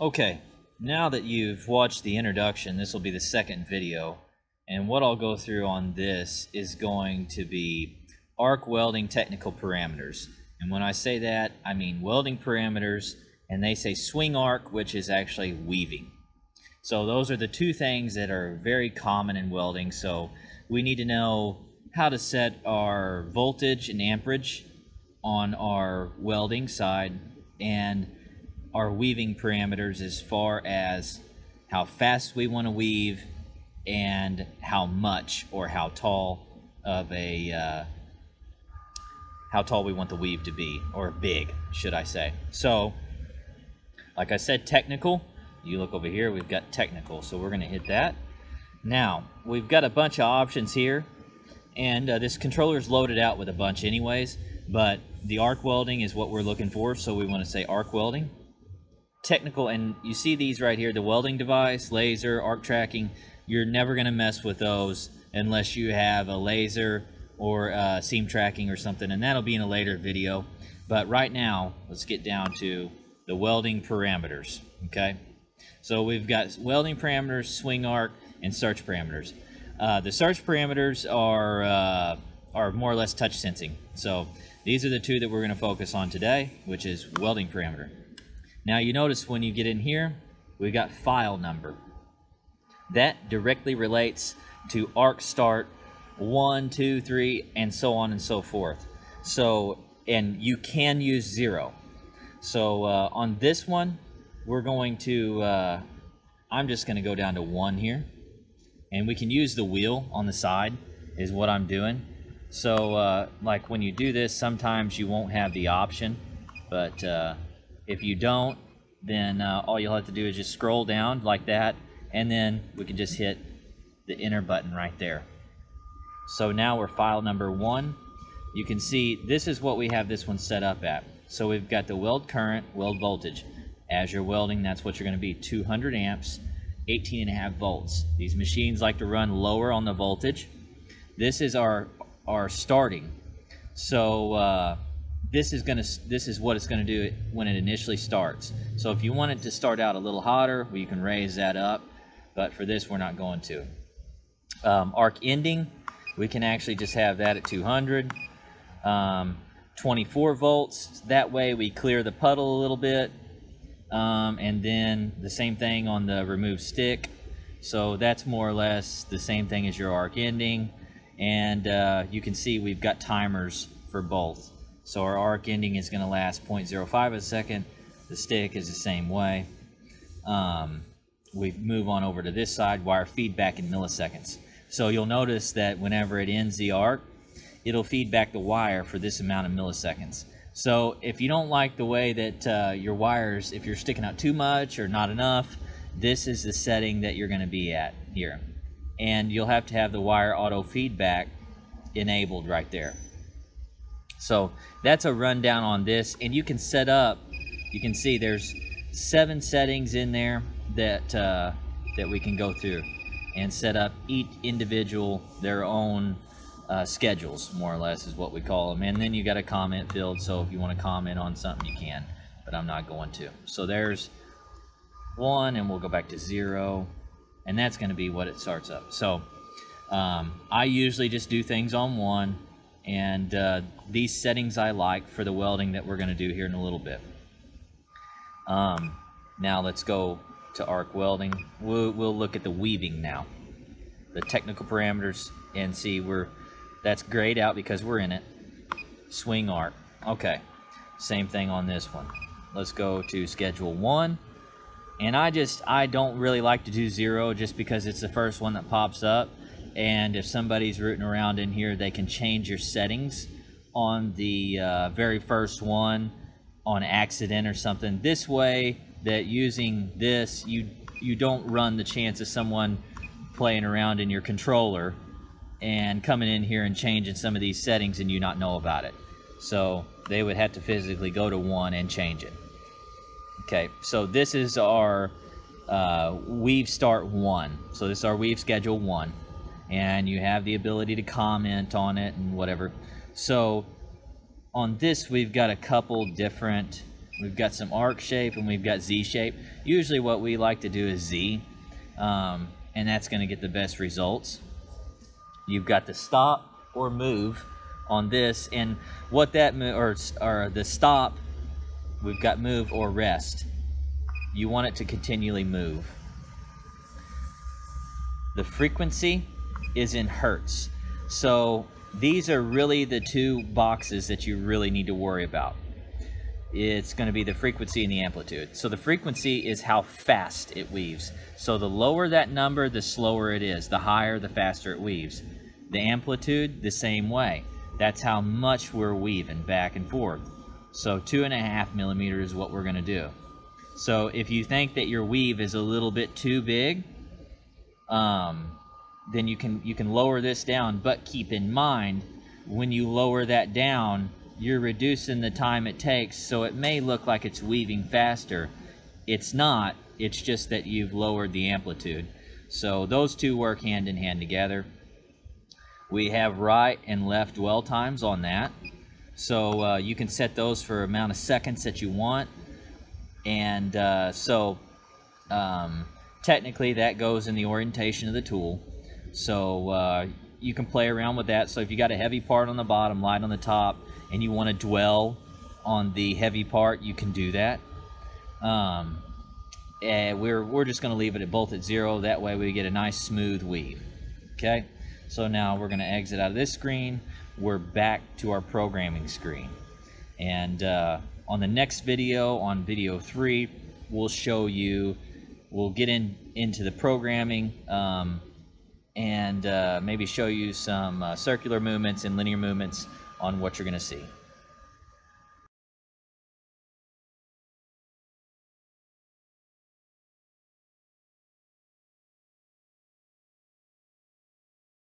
Okay, now that you've watched the introduction, this will be the second video. And what I'll go through on this is going to be arc welding technical parameters. And when I say that, I mean welding parameters, and they say swing arc, which is actually weaving. So those are the two things that are very common in welding. So we need to know how to set our voltage and amperage on our welding side and our weaving parameters as far as how fast we want to weave and how much or how tall of a uh, how tall we want the weave to be or big should I say. So like I said technical. You look over here we've got technical so we're gonna hit that. Now we've got a bunch of options here and uh, this controller is loaded out with a bunch anyways but the arc welding is what we're looking for so we want to say arc welding technical, and you see these right here, the welding device, laser, arc tracking, you're never going to mess with those unless you have a laser or uh, seam tracking or something, and that'll be in a later video. But right now, let's get down to the welding parameters, okay? So we've got welding parameters, swing arc, and search parameters. Uh, the search parameters are, uh, are more or less touch sensing. So these are the two that we're going to focus on today, which is welding parameter. Now you notice when you get in here, we've got file number. That directly relates to arc start one, two, three, and so on and so forth. So, and you can use zero. So uh, on this one, we're going to, uh, I'm just going to go down to one here. And we can use the wheel on the side is what I'm doing. So uh, like when you do this, sometimes you won't have the option, but uh, if you don't, then uh, all you'll have to do is just scroll down like that, and then we can just hit the enter button right there. So now we're file number one. You can see this is what we have this one set up at. So we've got the weld current, weld voltage. As you're welding, that's what you're going to be, 200 amps, 18 and a half volts. These machines like to run lower on the voltage. This is our, our starting. So uh, this is gonna this is what it's gonna do when it initially starts. So if you want it to start out a little hotter, well, you can raise that up, but for this we're not going to. Um, arc ending, we can actually just have that at 200. Um, 24 volts, that way we clear the puddle a little bit. Um, and then the same thing on the remove stick. So that's more or less the same thing as your arc ending. And uh, you can see we've got timers for both. So our arc ending is going to last 0.05 a second. The stick is the same way. Um, we move on over to this side, wire feedback in milliseconds. So you'll notice that whenever it ends the arc, it'll feed back the wire for this amount of milliseconds. So if you don't like the way that uh, your wires, if you're sticking out too much or not enough, this is the setting that you're going to be at here. And you'll have to have the wire auto feedback enabled right there. So that's a rundown on this. And you can set up, you can see there's seven settings in there that, uh, that we can go through and set up each individual their own uh, schedules, more or less is what we call them. And then you got a comment field, so if you want to comment on something, you can, but I'm not going to. So there's one, and we'll go back to zero, and that's going to be what it starts up. So um, I usually just do things on one, and uh, these settings I like for the welding that we're going to do here in a little bit. Um, now let's go to arc welding. We'll, we'll look at the weaving now. The technical parameters and see we're that's grayed out because we're in it. Swing arc. Okay. Same thing on this one. Let's go to schedule one. And I just, I don't really like to do zero just because it's the first one that pops up and if somebody's rooting around in here they can change your settings on the uh, very first one on accident or something. This way that using this you you don't run the chance of someone playing around in your controller and coming in here and changing some of these settings and you not know about it. So they would have to physically go to one and change it. Okay so this is our uh, weave start one. So this is our weave schedule one and you have the ability to comment on it and whatever. So on this, we've got a couple different We've got some arc shape and we've got Z shape. Usually what we like to do is Z, um, and that's going to get the best results. You've got the stop or move on this, and what that or, or the stop, we've got move or rest. You want it to continually move. The frequency is in hertz. So these are really the two boxes that you really need to worry about. It's going to be the frequency and the amplitude. So the frequency is how fast it weaves. So the lower that number, the slower it is. The higher, the faster it weaves. The amplitude, the same way. That's how much we're weaving back and forth. So two and a half millimeters is what we're going to do. So if you think that your weave is a little bit too big, um, then you can you can lower this down. But keep in mind, when you lower that down, you're reducing the time it takes. So it may look like it's weaving faster. It's not. It's just that you've lowered the amplitude. So those two work hand in hand together. We have right and left dwell times on that. So uh, you can set those for amount of seconds that you want. And uh, so um, technically that goes in the orientation of the tool. So uh, you can play around with that. So if you got a heavy part on the bottom, light on the top, and you want to dwell on the heavy part, you can do that. Um, and we're, we're just going to leave it at both at zero. That way we get a nice smooth weave. Okay. So now we're going to exit out of this screen. We're back to our programming screen. And uh, on the next video, on video three, we'll show you, we'll get in into the programming um, and uh, maybe show you some uh, circular movements and linear movements on what you're going to see.